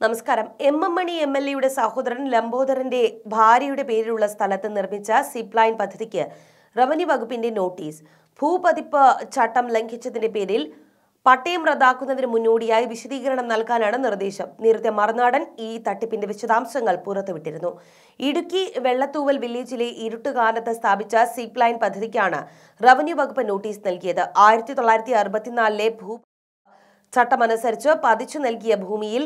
നമസ്കാരം. M M Mani M L എയുടെ സഹോദരൻ ലംബോദരന്റെ ഭാര്യയുടെ പേരിലുള്ള സ്ഥലത്ത് നിർമ്മിച്ച സിപ്പ് ലൈൻ പദ്ധതിക്ക് റവന്യൂ വകുപ്പിന്റെ നോട്ടീസ്. ഭൂപതിപ്പ് ചട്ടം ലംഘിച്ചതിന്റെ പേരിൽ പട്ടയം റദ്ദാക്കുന്നതിന് മുന്നോടിയായി വിശദീകരണം നൽകാനാണ് നിർദ്ദേശം. നേരത്തെ മറുനാടൻ ഈ തട്ടിപ്പിന്റെ വിശദാംശങ്ങൾ പുറത്തുവിട്ടിരുന്നു. ഇടുക്കി വെള്ളത്തൂവൽ വില്ലേജിലെ ഇരുട്ടുകാലത്ത് സ്ഥാപിച്ച സിപ്പ് ലൈൻ പദ്ധതിക്കാണ് റവന്യൂ വകുപ്പ് നോട്ടീസ് നൽകിയത്. ആയിരത്തി തൊള്ളായിരത്തി അറുപത്തിനാലിലെ ഭൂ ചട്ടമനുസരിച്ച് പതിച്ചു നൽകിയ ഭൂമിയിൽ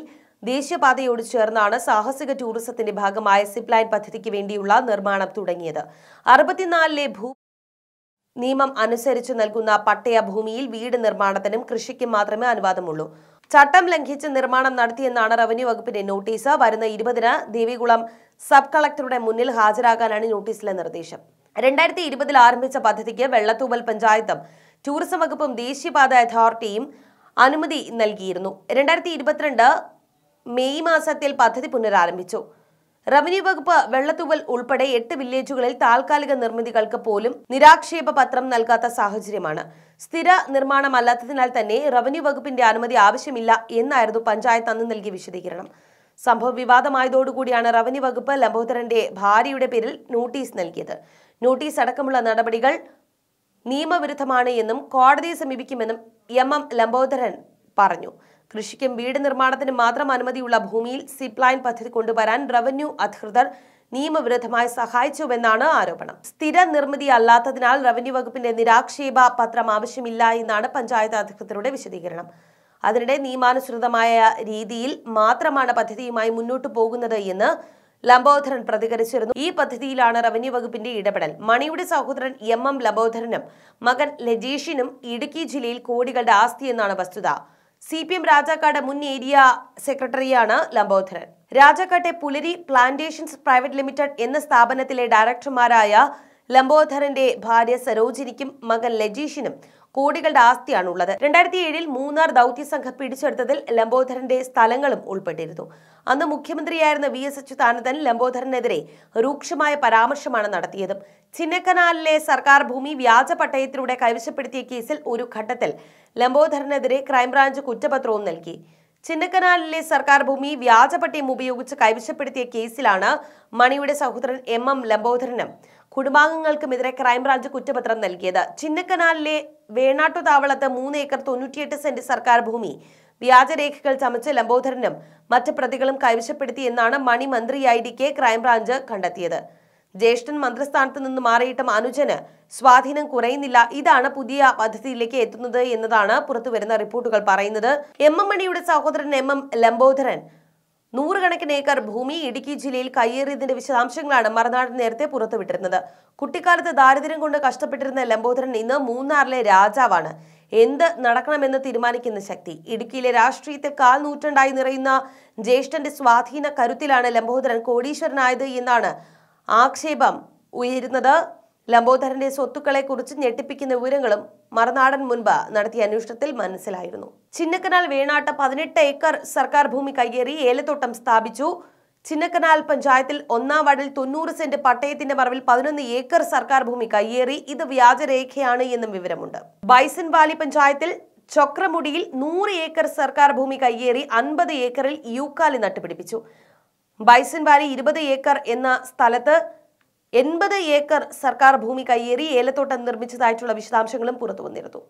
ദേശീയപാതയോട് ചേർന്നാണ് സാഹസിക ടൂറിസത്തിന്റെ ഭാഗമായ സിപ്പ് ലൈൻ പദ്ധതിക്ക് വേണ്ടിയുള്ള നിർമ്മാണം തുടങ്ങിയത്. അറുപത്തിനാലിലെ ഭൂ നിയമം അനുസരിച്ച് നൽകുന്ന പട്ടയ ഭൂമിയിൽ വീട് നിർമ്മാണത്തിനും കൃഷിക്കും മാത്രമേ അനുവാദമുള്ളൂ. ചട്ടം ലംഘിച്ച് നിർമ്മാണം നടത്തിയെന്നാണ് റവന്യൂ വകുപ്പിന്റെ നോട്ടീസ്. വരുന്ന ഇരുപതിന് ദേവികുളം സബ് കളക്ടറുടെ മുന്നിൽ ഹാജരാകാനാണ് നോട്ടീസിലെ നിർദ്ദേശം. രണ്ടായിരത്തി ഇരുപതിൽ ആരംഭിച്ച പദ്ധതിക്ക് വെള്ളത്തൂവൽ പഞ്ചായത്തും ടൂറിസം വകുപ്പും ദേശീയപാത അതോറിറ്റിയും അനുമതി നൽകിയിരുന്നു. രണ്ടായിരത്തി ഇരുപത്തിരണ്ട് മെയ് മാസത്തിൽ പദ്ധതി പുനരാരംഭിച്ചു. റവന്യൂ വകുപ്പ് വെള്ളത്തുവൽ ഉൾപ്പെടെ എട്ട് വില്ലേജുകളിൽ താൽക്കാലിക നിർമ്മിതികൾക്ക് പോലും നിരാക്ഷേപ പത്രം നൽകാത്ത സാഹചര്യമാണ്. സ്ഥിര നിർമ്മാണമല്ലാത്തതിനാൽ തന്നെ റവന്യൂ വകുപ്പിന്റെ അനുമതി ആവശ്യമില്ല എന്നായിരുന്നു പഞ്ചായത്ത് അന്ന് നൽകിയ വിശദീകരണം. സംഭവ വിവാദമായതോടുകൂടിയാണ് റവന്യൂ വകുപ്പ് ലംബോദരന്റെ ഭാര്യയുടെ പേരിൽ നോട്ടീസ് നൽകിയത്. നോട്ടീസ് അടക്കമുള്ള നടപടികൾ നിയമവിരുദ്ധമാണ് എന്നും കോടതിയെ സമീപിക്കുമെന്നും എം എം ലംബോദരൻ പറഞ്ഞു. കൃഷിക്കും വീട് നിർമ്മാണത്തിനും മാത്രം അനുമതിയുള്ള ഭൂമിയിൽ സിപ്പ് ലൈൻ പദ്ധതി കൊണ്ടുവരാൻ റവന്യൂ അധികൃതർ നിയമവിരുദ്ധമായി സഹായിച്ചുവെന്നാണ് ആരോപണം. സ്ഥിര നിർമ്മിതി അല്ലാത്തതിനാൽ റവന്യൂ വകുപ്പിന്റെ നിരാക്ഷേപ പത്രം ആവശ്യമില്ല എന്നാണ് പഞ്ചായത്ത് അധികൃതരുടെ വിശദീകരണം. അതിനിടെ നിയമാനുസൃതമായ രീതിയിൽ മാത്രമാണ് പദ്ധതിയുമായി മുന്നോട്ടു പോകുന്നത് എന്ന് ലംബോധരൻ പ്രതികരിച്ചിരുന്നു. ഈ പദ്ധതിയിലാണ് റവന്യൂ വകുപ്പിന്റെ ഇടപെടൽ. മണിയുടെ സഹോദരൻ എം എം ലംബോധരനും മകൻ ലജീഷിനും ഇടുക്കി ജില്ലയിൽ കോടികളുടെ ആസ്തി എന്നാണ് വസ്തുത. സി പി എം രാജാക്കാട് മുൻ ഏരിയ സെക്രട്ടറിയാണ് ലംബോധരൻ. രാജാക്കാട്ടെ പുലരി പ്ലാന്റേഷൻസ് പ്രൈവറ്റ് ലിമിറ്റഡ് എന്ന സ്ഥാപനത്തിലെ ഡയറക്ടർമാരായ ലംബോധരന്റെ ഭാര്യ സരോജിനിക്കും മകൻ ലജീഷിനും കോടികളുടെ ആസ്തിയാണ് ഉള്ളത് രണ്ടായിരത്തി ഏഴിൽ മൂന്നാർ ദൗത്യ സംഘം പിടിച്ചെടുത്തതിൽ ലംബോധരന്റെ സ്ഥലങ്ങളും ഉൾപ്പെട്ടിരുന്നു. അന്ന് മുഖ്യമന്ത്രിയായിരുന്ന വി എസ് അച്യുതാനന്ദൻ ലംബോധരനെതിരെ രൂക്ഷമായ പരാമർശമാണ് നടത്തിയതും. ചിന്നക്കനാലിലെ സർക്കാർ ഭൂമി വ്യാജ പട്ടയത്തിലൂടെ കൈവശപ്പെടുത്തിയ കേസിൽ ഒരു ഘട്ടത്തിൽ ലംബോധരനെതിരെ ക്രൈംബ്രാഞ്ച് കുറ്റപത്രവും നൽകി. ചിന്നക്കനാലിലെ സർക്കാർ ഭൂമി വ്യാജപട്ടയം ഉപയോഗിച്ച് കൈവശപ്പെടുത്തിയ കേസിലാണ് മണിയുടെ സഹോദരൻ എം എം ലംബോദരനും കുടുംബാംഗങ്ങൾക്കുമെതിരെ ക്രൈംബ്രാഞ്ച് കുറ്റപത്രം നൽകിയത്. ചിന്നക്കനാലിലെ വേണാട്ടു താവളത്ത് മൂന്ന് ഏക്കർ തൊണ്ണൂറ്റിയെട്ട് സെന്റ് സർക്കാർ ഭൂമി വ്യാജരേഖകൾ ചമച്ച് ലംബോധരനും മറ്റ് പ്രതികളും കൈവശപ്പെടുത്തി എന്നാണ് മണി മന്ത്രിയായിരിക്കെ ക്രൈംബ്രാഞ്ച് കണ്ടെത്തിയത്. ജ്യേഷ്ഠൻ മന്ത്രിസ്ഥാനത്ത് നിന്ന് മാറിയിട്ടും അനുജന് സ്വാധീനം കുറയുന്നില്ല. ഇതാണ് പുതിയ പദ്ധതിയിലേക്ക് എത്തുന്നത് എന്നതാണ് പുറത്തുവരുന്ന റിപ്പോർട്ടുകൾ പറയുന്നത്. എം എം മണിയുടെ സഹോദരൻ എം എം ലംബോദരൻ നൂറുകണക്കിന് ഏക്കർ ഭൂമി ഇടുക്കി ജില്ലയിൽ കയ്യേറിയതിന്റെ വിശദാംശങ്ങളാണ് മറുനാടൻ നേരത്തെ പുറത്തുവിട്ടിരുന്നത്. കുട്ടിക്കാലത്ത് ദാരിദ്ര്യം കൊണ്ട് കഷ്ടപ്പെട്ടിരുന്ന ലംബോദരൻ ഇന്ന് മൂന്നാറിലെ രാജാവാണ്. എന്ത് നടക്കണമെന്ന് തീരുമാനിക്കുന്ന ശക്തി. ഇടുക്കിയിലെ രാഷ്ട്രീയത്തെ കാൽ നൂറ്റണ്ടായി നിറയുന്ന ജ്യേഷ്ഠന്റെ സ്വാധീന കരുത്തിലാണ് ലംബോദരൻ കോടീശ്വരനായത് എന്നാണ് ആക്ഷേപം ഉയരുന്നത്. ലംബോദരന്റെ സ്വത്തുക്കളെ കുറിച്ച് ഞെട്ടിപ്പിക്കുന്ന വിവരങ്ങളും മറുനാടൻ മുൻപ് നടത്തിയ അന്വേഷണത്തിൽ മനസ്സിലായിരുന്നു. ചിന്നക്കനാൽ വേണാട്ട് പതിനെട്ട് ഏക്കർ സർക്കാർ ഭൂമി കയ്യേറി ഏലത്തോട്ടം സ്ഥാപിച്ചു. ചിന്നക്കനാൽ പഞ്ചായത്തിൽ ഒന്നാം വാർഡിൽ തൊണ്ണൂറ് സെന്റ് പട്ടയത്തിന്റെ മറവിൽ പതിനൊന്ന് ഏക്കർ സർക്കാർ ഭൂമി കയ്യേറി. ഇത് വ്യാജരേഖയാണ് എന്നും വിവരമുണ്ട്. ബൈസൻ വാലി പഞ്ചായത്തിൽ ചക്രമുടിയിൽ നൂറ് ഏക്കർ സർക്കാർ ഭൂമി കയ്യേറി അൻപത് ഏക്കറിൽ യൂക്കാലി നട്ടുപിടിപ്പിച്ചു. ബൈസൻ വാലി ഇരുപത് ഏക്കർ എന്ന സ്ഥലത്ത് എൺപത് ഏക്കർ സർക്കാർ ഭൂമി കയ്യേറി ഏലത്തോട്ടം നിർമ്മിച്ചതായിട്ടുള്ള വിശദാംശങ്ങളും പുറത്തു വന്നിരുന്നു